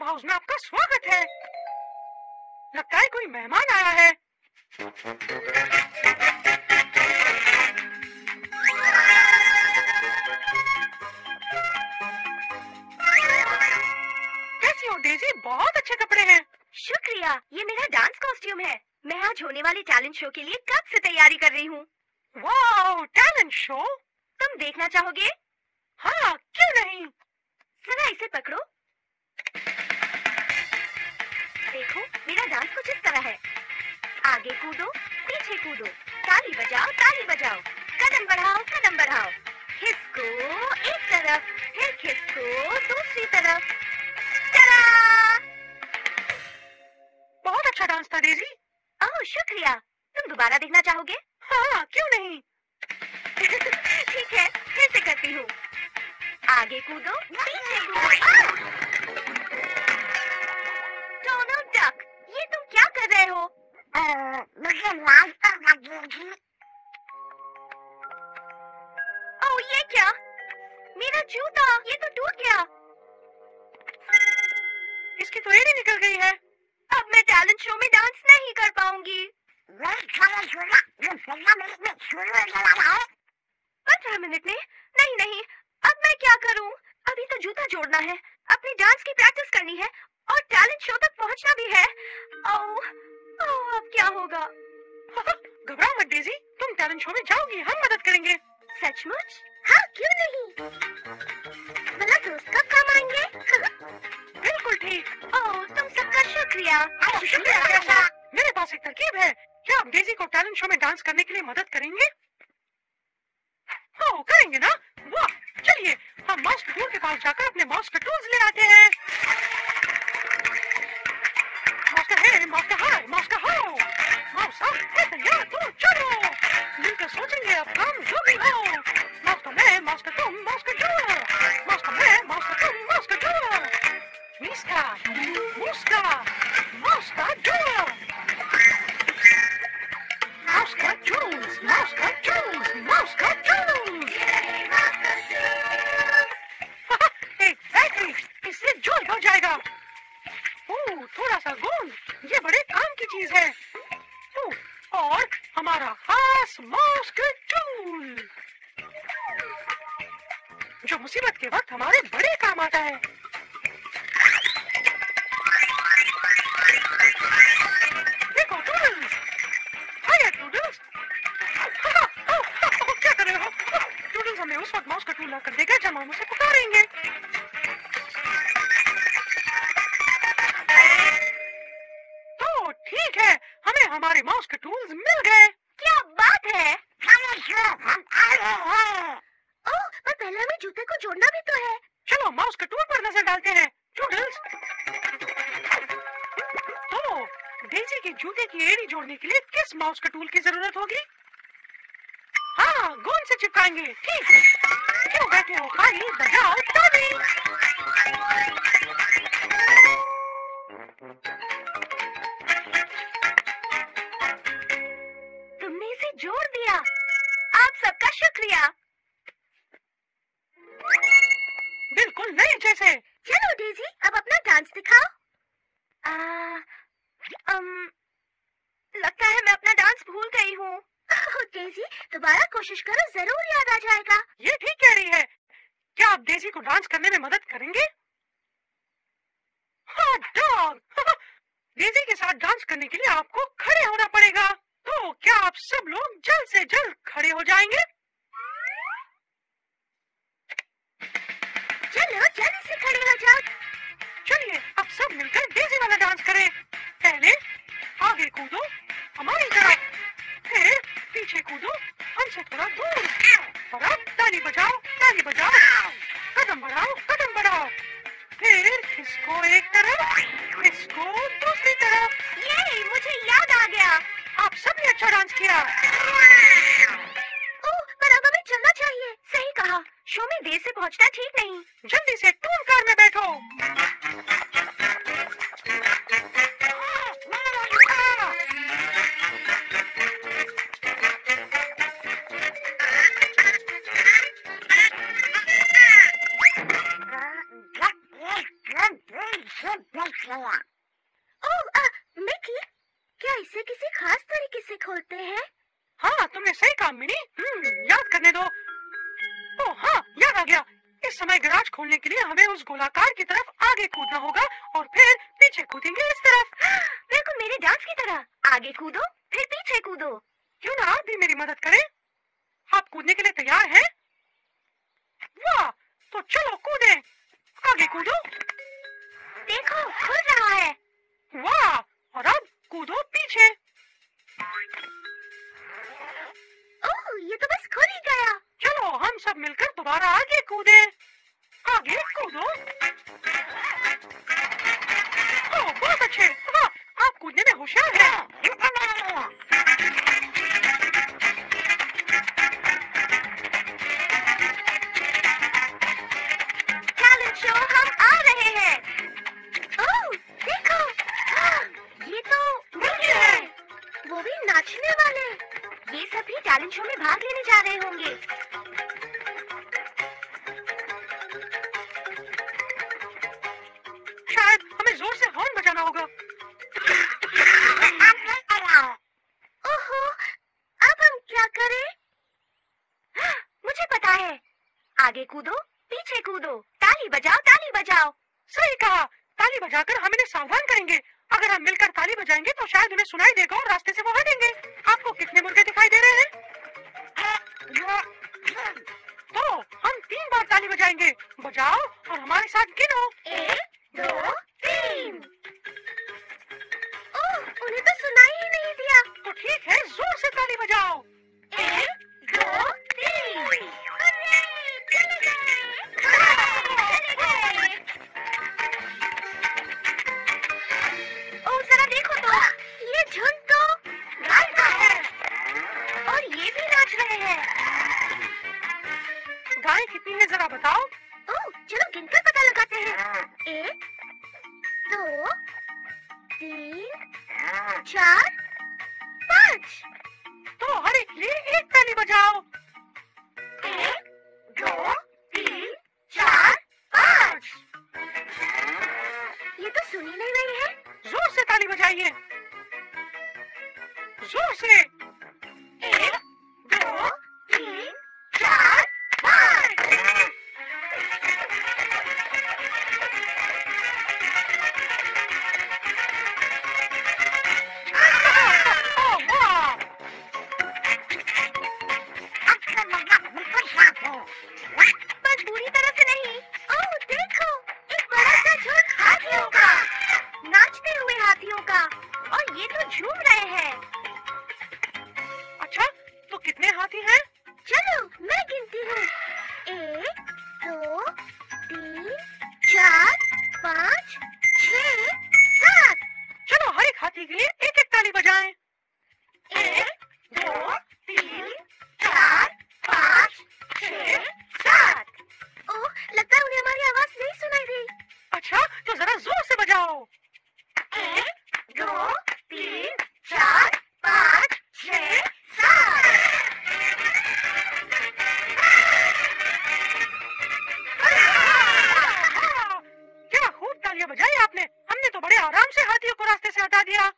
Club house में आपका स्वागत है। लगता है कोई मेहमान आया है। कैसी हो डेजी? बहुत अच्छे कपड़े हैं। शुक्रिया ये मेरा डांस कॉस्ट्यूम है। मैं आज होने वाले टैलेंट शो के लिए कब से तैयारी कर रही हूँ? टैलेंट शो तुम देखना चाहोगे? हाँ क्यों नहीं? जरा इसे पकड़ो। आगे कूदो, पीछे कूदो। ताली बजाओ ताली बजाओ। कदम बढ़ाओ कदम बढ़ाओ। खिसको एक तरफ़, फिर खिसको दूसरी तरफ़। बहुत अच्छा डांस था डेजी ओह, शुक्रिया। तुम दोबारा देखना चाहोगे? हाँ क्यों नहीं? ठीक है, फिर से करती हूँ। आगे कूदो, पीछे कूदो। मुझे लाल पर लगी थी ओह ये क्या? मेरा जूता ये तो टूट गया। इसकी तो एड़ी निकल गई है। अब मैं टैलेंट शो में डांस नहीं कर पाऊँगी। पंद्रह मिनट में? नहीं नहीं अब मैं क्या करूँ? अभी तो जूता जोड़ना है अपनी डांस की प्रैक्टिस करनी है और टैलेंट शो तक पहुँचना भी है। ओह ओह अब क्या होगा? घबराओ मत डेजी तुम टैलेंट शो में जाओगी हम मदद करेंगे। सचमुच? हाँ क्यों नहीं? भला दोस्त कब काम आएँगे? बिल्कुल ठीक। ओह तुम सबका शुक्रिया। शुक्रिया मेरे पास एक तरकीब है। क्या आप डेजी को टैलेंट शो में डांस करने के लिए मदद करेंगे? हाँ करेंगे ना? वाह चलिए हम माउस टूल के पास जाकर अपने माउस के टूल्स ले आते हैं। Mosca hey, Mosca hi, Mosca ho! Mousa, heta, ya, tu, chano! Lucas, what's in here? Come, show me how! Mosca me, Mosca के जूते की एड़ी जोड़ने के लिए किस माउस के टूल की ज़रूरत होगी? हाँ गोंद से चिपकाएँगे, ठीक। क्यों बैठे हो, खाली बजाओ ताली तुमने इसे जोड़ दिया। आप सबका शुक्रिया। बिल्कुल नहीं, जैसे। चलो, डेजी, अब अपना डांस दिखाओ आ, अम, लगता है मैं अपना डांस भूल गई हूँ ओह, डेजी दोबारा कोशिश करो ज़रूर याद आ जाएगा। ये ठीक कह रही है। क्या आप डेजी को डांस करने में मदद करेंगे? हॉट डेजी के साथ डांस करने के लिए आपको खड़े होना पड़ेगा। तो क्या आप सब लोग जल्द से जल्द खड़े हो जाएँगे? चलो जल्दी से खड़े हो जाओ। चलिए अब सब मिलकर डेजी वाला डांस करें। पहले आगे कूदो हमारी तरफ़। पीछे कूदो हमसे थोड़ा दूर। और अब ताली बजाओ ताली बजाओ। कदम बढ़ाओ कदम बढ़ाओ। फिर इसको एक तरफ़ इसको दूसरी तरफ़। ये मुझे याद आ गया। आप सबने अच्छा डांस किया। ओह पर अब हमें चलना चाहिए। सही कहा। शो में देर से पहुँचना ठीक नहीं। जल्दी से टू बैठिए ओह आ, मिकी क्या इसे किसी खास तरीके से खोलते हैं? हाँ तुमने सही कहा मिनी। हम्म, याद करने दो। ओ हाँ याद आ गया। इस समय गराज खोलने के लिए हमें उस गोलाकार की तरफ़ आगे कूदना होगा और फिर पीछे कूदेंगे इस तरफ़। बिल्कुल मेरे डांस की तरह। आगे कूदो फिर पीछे कूदो। क्यों ना आप भी मेरी मदद करें? आप कूदने के लिए तैयार हैं? वाह तो चलो कूदें। आगे कूदो। देखो खुल रहा है वाह और अब कूदो पीछे ओह ये तो बस खुल ही गया चलो हम सब मिलकर दोबारा आगे कूदे आगे कूदो ओ बहुत अच्छे वाह आप कूदने में होशियार हैं ये टैलेंट शो में भाग लेने जा रहे होंगे। शायद हमें ज़ोर से हॉर्न बजाना होगा। ओहो अब हम क्या करें? मुझे पता है। आगे कूदो पीछे कूदो। ताली बजाओ ताली बजाओ। सही कहा। ताली बजाकर हम इन्हें सावधान करेंगे। अगर हम मिलकर ताली बजाएँगे तो शायद उन्हें सुनाई देगा और रास्ते से वो हटेंगे। आपको कितने मुर्गे दिखाई दे तो हम तीन बार ताली बजाएँगे। बजाओ और हमारे साथ गिनो। एक दो तीन। ओह उन्हें तो सुनाई ही नहीं दिया। तो ठीक है ज़ोर से ताली बजाओ। एक दो तीन। तो। ये झुंड तो गाय का है। और ये भी नाच रहे हैं। गाय कितनी है जरा बताओ। ओ, चलो गिनकर पता लगाते हैं। एक दो तीन चार पाँच। तो हर एक लिए एक ताली बजाओ। आराम से हाथियों को रास्ते से हटा दिया।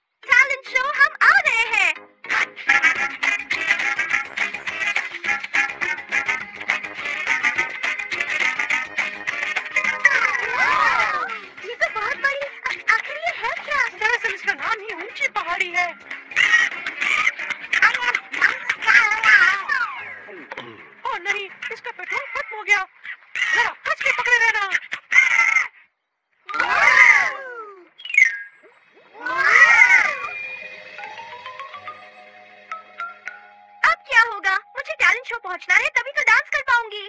पहुँचना है तभी तो डांस कर पाऊँगी।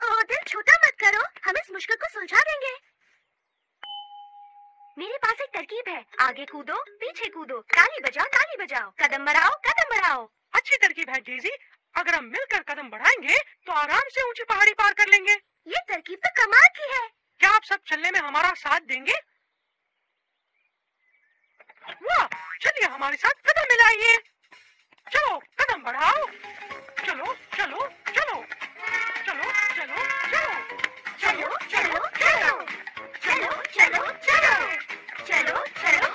ओ दिल छोटा मत करो हम इस मुश्किल को सुलझा देंगे। मेरे पास एक तरकीब है। आगे कूदो पीछे कूदो। ताली बजाओ ताली बजाओ। कदम बढ़ाओ कदम बढ़ाओ। अच्छी तरकीब है डेजी अगर हम मिलकर कदम बढ़ाएँगे तो आराम से ऊँची पहाड़ी पार कर लेंगे। ये तरकीब तो कमाल की है। क्या आप सब चलने में हमारा साथ देंगे? वाह चलिए हमारे साथ कदम मिलाइए चलो। बढ़ाओ चलो चलो चलो। चलो चलो चलो। चलो चलो चलो। चलो चलो चलो। चलो चलो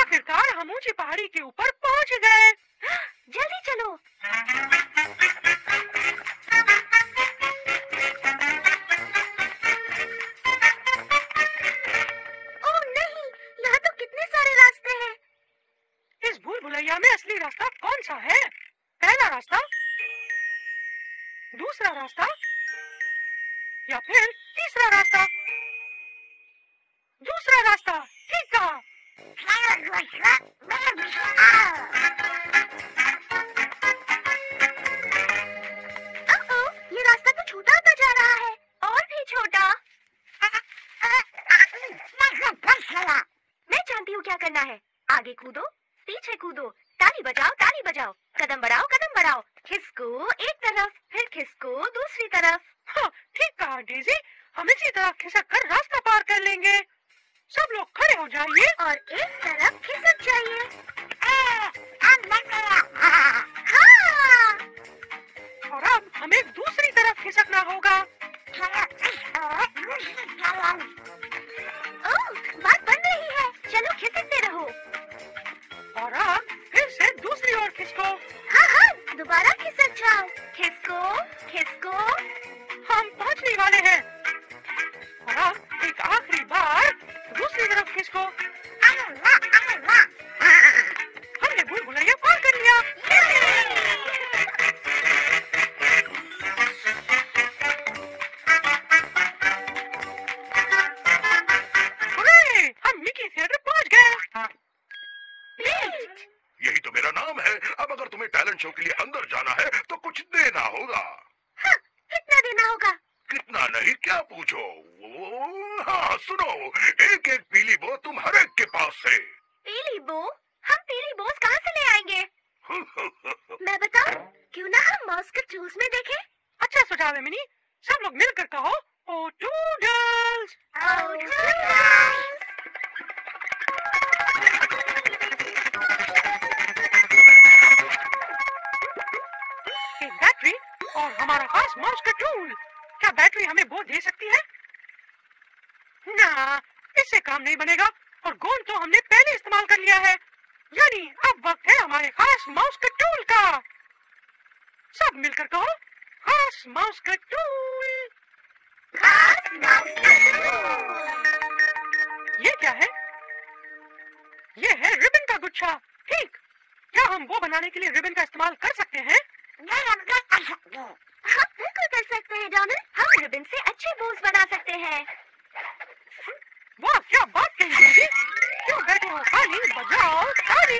आखिरकार हम ऊँची पहाड़ी के ऊपर पहुँच गए। गैया में असली रास्ता कौन सा है? पहला रास्ता? दूसरा रास्ता? या फिर तीसरा रास्ता? दूसरा रास्ता, ठीक कहा। हाँ, बजाओ कदम बढ़ाओ कदम बढ़ाओ। खिसको एक तरफ़, फिर खिसको दूसरी तरफ़। हाँ ठीक कहा, डेजी। हम इसी तरह खिसक कर रास्ता पार कर लेंगे। सब लोग खड़े हो जाइए। और एक तरफ़ खिसक जाइए। हाँ। और अब हमें दूसरी तरफ़ खिसकना होगा। ओह, बात बन रही है। चलो खिसकते रहो। और अब खिसको हाँ हाँ दोबारा खिसक जाओ। खिसको खिसको नहीं क्या पूछो? वो, हाँ सुनो एक एक पीली बो तुम हर एक के पास है। पीली बो? हम पीली बोस कहाँ से ले आएँगे? मैं बताऊँ क्यों ना हम माउस के टूल्स में देखें? अच्छा सुझाव है मिनी। सब लोग मिलकर कहो ओ टूडल्स एक बैटरी और हमारा खास माउस का टूल। क्या बैटरी हमें वो दे सकती है? ना, इससे काम नहीं बनेगा, और गोंद तो हमने पहले इस्तेमाल कर लिया है। यानी, अब वक्त है हमारे खास माउस का टूल का। सब मिलकर कहो, खास माउस का टूल। ये क्या है? ये है रिबन का गुच्छा। ठीक, क्या हम वो बनाने के लिए रिबन का इस्तेमाल कर सकते हैं। हाँ बिल्कुल कर सकते हैं डोनल्ड हम रिबन से अच्छे बोस बना सकते हैं वाह क्या बात कही क्यों बैठे हो खाली बजाओ ताली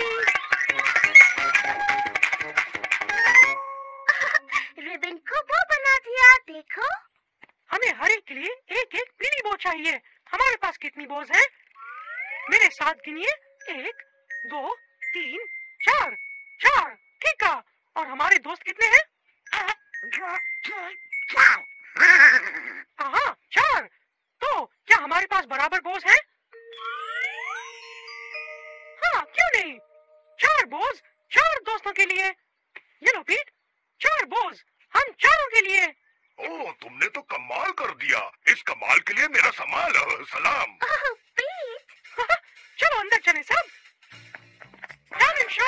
रिबन को वो बना दिया देखो हमें हर एक के लिए एक एक पीली बो चाहिए। हमारे पास कितनी बोझ है? मेरे साथ गिनिए। एक, दो, तीन, चार। चार! ठीक है और हमारे दोस्त कितने हैं? चार तो क्या हमारे पास बराबर है हाँ क्यों नहीं चार चार दोस्तों के लिए ये लो पीट चार बोझ हम चारों के लिए ओ तुमने तो कमाल कर दिया। इस कमाल के लिए मेरा समाल सलाम। ओह पीट चलो, अंदर चले सब। शो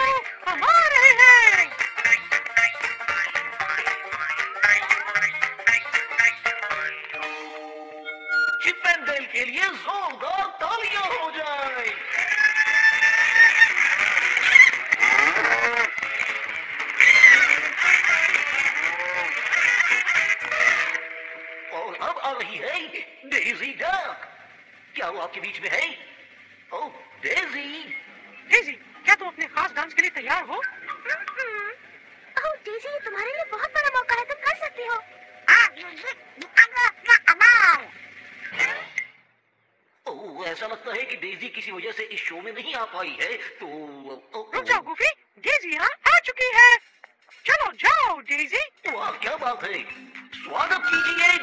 के लिए जोरदार तालियाँ हो जाए। और अब आ रही है डेजी डक क्या वो आपके बीच में है? ओ डेजी डेजी क्या तुम अपने खास डांस के लिए तैयार हो? ओह डेजी ये तुम्हारे लिए बहुत बड़ा मौका है तुम कर सकती हो। ऐसा लगता है कि डेजी किसी वजह से इस शो में नहीं आ पाई है तो रुक जाओ गुफी डेजी यहाँ आ चुकी है। चलो जाओ डेजी वाह क्या बात है। स्वागत कीजिए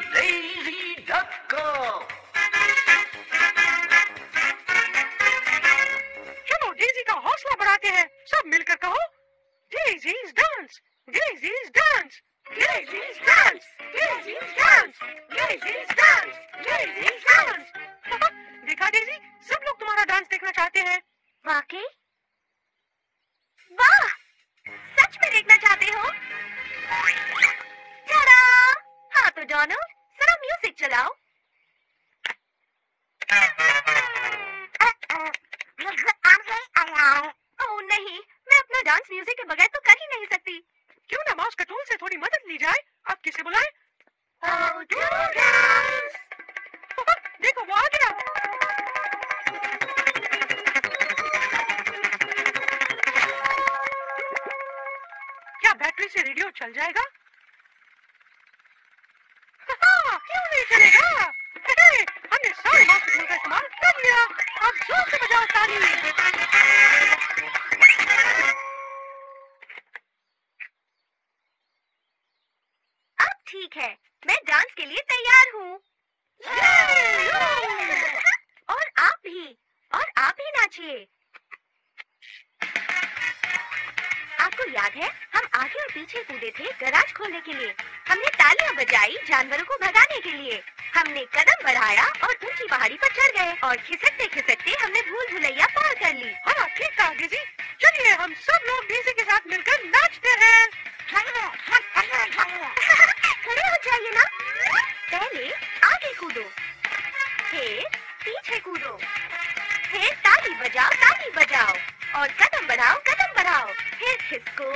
से खोलने के लिए, हमने तालियाँ बजाई जानवरों को भगाने के लिए। हमने कदम बढ़ाया और ऊँची पहाड़ी पर चढ़ गए और खिसकते खिसकते हमने भूल भुलैया पार कर ली। हाँ ठीक कहा जी, चलिए हम सब लोग डीजे के साथ मिलकर नाचते हैं। खड़े हो जाइए ना। पहले आगे कूदो। फिर पीछे कूदो। फिर ताली बजाओ ताली बजाओ। और कदम बढ़ाओ कदम बढ़ाओ। फिर खिसको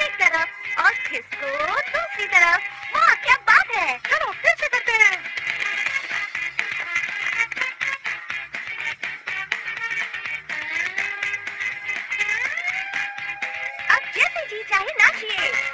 एक तरफ़ और खिसको दूसरी तरफ़। वाह, क्या बात है। चलो, फिर से करते हैं। अब जैसे जी, चाहे नाचिए।